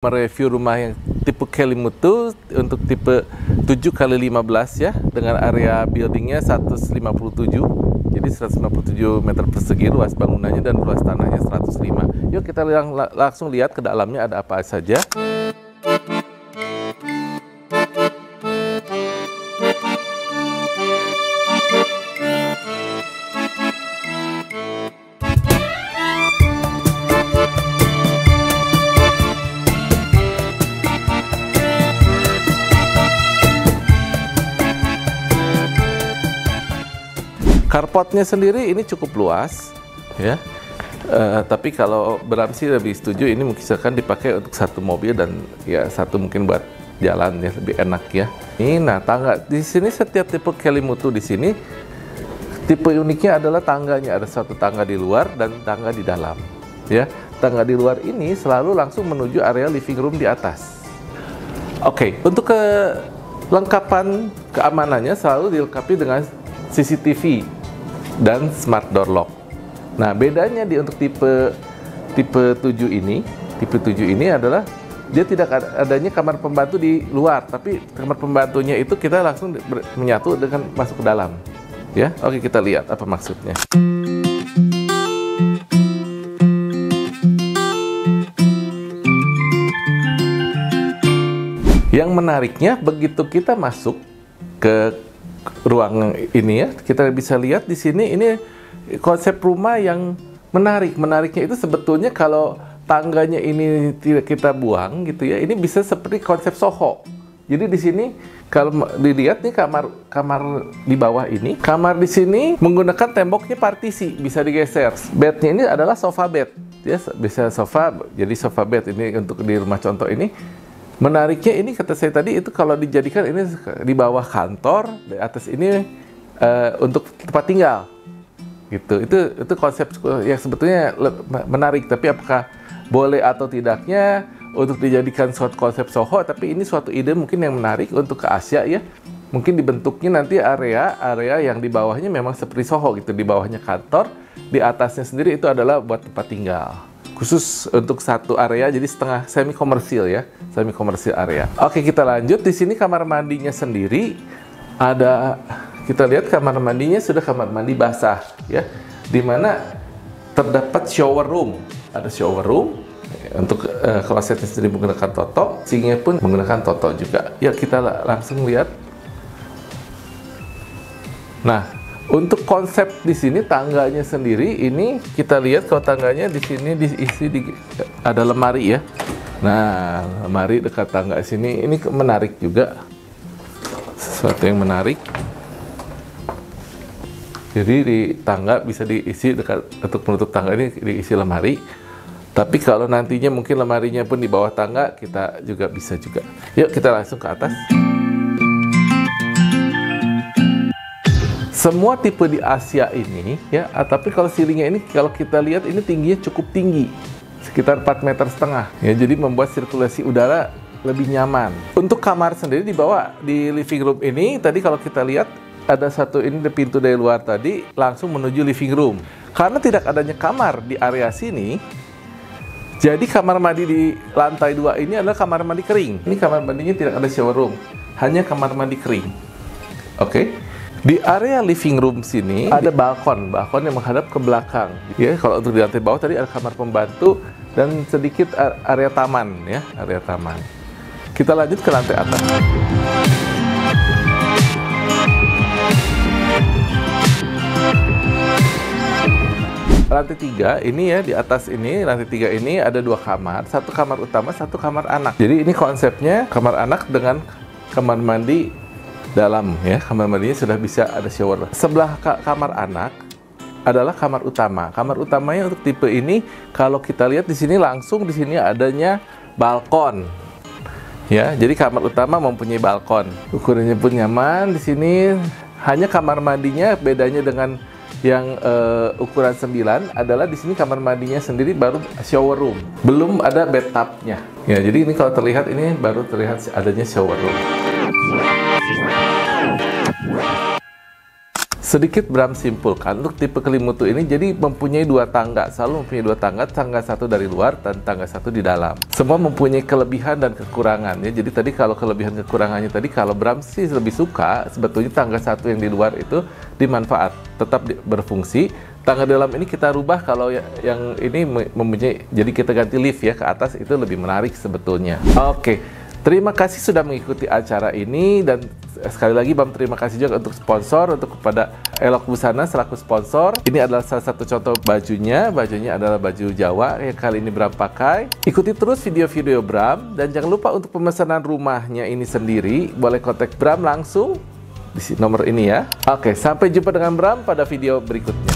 mereview rumah yang tipe Kelimutu untuk tipe 7 kali 15 ya dengan area buildingnya 157 jadi 157 meter persegi luas bangunannya dan luas tanahnya 105 yuk kita lang langsung lihat ke dalamnya ada apa saja Carportnya sendiri ini cukup luas, ya. Uh, tapi kalau Bram sih lebih setuju ini mungkin misalkan dipakai untuk satu mobil dan ya satu mungkin buat jalan ya lebih enak ya. Ini nah tangga di sini setiap tipe Kelimutu di sini tipe uniknya adalah tangganya ada satu tangga di luar dan tangga di dalam ya. Tangga di luar ini selalu langsung menuju area living room di atas. Oke, okay, untuk kelengkapan keamanannya selalu dilengkapi dengan CCTV dan smart door lock. Nah, bedanya di untuk tipe tipe 7 ini, tipe 7 ini adalah dia tidak adanya kamar pembantu di luar, tapi kamar pembantunya itu kita langsung menyatu dengan masuk ke dalam. Ya, oke kita lihat apa maksudnya. Yang menariknya begitu kita masuk ke ruang ini ya, kita bisa lihat di sini ini konsep rumah yang menarik. Menariknya itu sebetulnya kalau tangganya ini tidak kita buang gitu ya, ini bisa seperti konsep Soho. Jadi di sini kalau dilihat nih kamar kamar di bawah ini, kamar di sini menggunakan temboknya partisi, bisa digeser. Bednya ini adalah sofa bed, ya bisa sofa, jadi sofa bed ini untuk di rumah contoh ini Menariknya ini kata saya tadi itu kalau dijadikan ini di bawah kantor, di atas ini uh, untuk tempat tinggal. Gitu. Itu itu konsep yang sebetulnya menarik, tapi apakah boleh atau tidaknya untuk dijadikan suatu konsep Soho, tapi ini suatu ide mungkin yang menarik untuk ke Asia ya. Mungkin dibentuknya nanti area area yang di bawahnya memang seperti Soho gitu, di bawahnya kantor, di atasnya sendiri itu adalah buat tempat tinggal khusus untuk satu area jadi setengah semi komersil ya semi komersil area. Oke kita lanjut. Di sini kamar mandinya sendiri. Ada kita lihat kamar mandinya sudah kamar mandi basah ya. Di mana terdapat shower room. Ada shower room untuk uh, klosetnya sendiri menggunakan toto. Sinknya pun menggunakan toto juga. Ya kita langsung lihat. Nah untuk konsep di sini tangganya sendiri ini kita lihat kalau tangganya di sini diisi di ada lemari ya. Nah, lemari dekat tangga sini ini menarik juga. Sesuatu yang menarik. Jadi di tangga bisa diisi dekat untuk menutup tangga ini diisi lemari. Tapi kalau nantinya mungkin lemarinya pun di bawah tangga kita juga bisa juga. Yuk kita langsung ke atas. Semua tipe di Asia ini ya ah, tapi kalau ceilingnya ini kalau kita lihat ini tingginya cukup tinggi sekitar 4 meter setengah ya jadi membuat sirkulasi udara lebih nyaman. Untuk kamar sendiri di bawah di living room ini tadi kalau kita lihat ada satu ini pintu dari luar tadi langsung menuju living room. Karena tidak adanya kamar di area sini jadi kamar mandi di lantai dua ini adalah kamar mandi kering. Ini kamar mandinya tidak ada shower room hanya kamar mandi kering. Oke? okay? Di area living room sini ada balkon, balkon yang menghadap ke belakang. Ya, kalau untuk di lantai bawah tadi ada kamar pembantu dan sedikit area taman ya, area taman. Kita lanjut ke lantai atas. lantai tiga ini ya di atas ini lantai tiga ini ada dua kamar satu kamar utama satu kamar anak jadi ini konsepnya kamar anak dengan kamar mandi dalam ya kamar mandinya sudah bisa ada shower. Sebelah ka kamar anak adalah kamar utama. Kamar utamanya untuk tipe ini kalau kita lihat di sini langsung di sini adanya balkon. Ya, jadi kamar utama mempunyai balkon. Ukurannya pun nyaman di sini. Hanya kamar mandinya bedanya dengan yang uh, ukuran 9 adalah di sini kamar mandinya sendiri baru shower room. Belum ada bathtubnya. Ya, jadi ini kalau terlihat ini baru terlihat adanya shower room. Sedikit Bram simpulkan untuk tipe kelimutu ini jadi mempunyai dua tangga, selalu mempunyai dua tangga, tangga satu dari luar dan tangga satu di dalam. Semua mempunyai kelebihan dan kekurangan ya. Jadi tadi kalau kelebihan kekurangannya tadi kalau Bram sih lebih suka sebetulnya tangga satu yang di luar itu dimanfaat, tetap berfungsi. Tangga dalam ini kita rubah kalau ya, yang ini mempunyai jadi kita ganti lift ya ke atas itu lebih menarik sebetulnya. Oke. Terima kasih sudah mengikuti acara ini dan sekali lagi Bam terima kasih juga untuk sponsor untuk kepada Elok Busana selaku sponsor. Ini adalah salah satu contoh bajunya. Bajunya adalah baju Jawa yang kali ini Bram pakai. Ikuti terus video-video Bram dan jangan lupa untuk pemesanan rumahnya ini sendiri boleh kontak Bram langsung di nomor ini ya. Oke, sampai jumpa dengan Bram pada video berikutnya.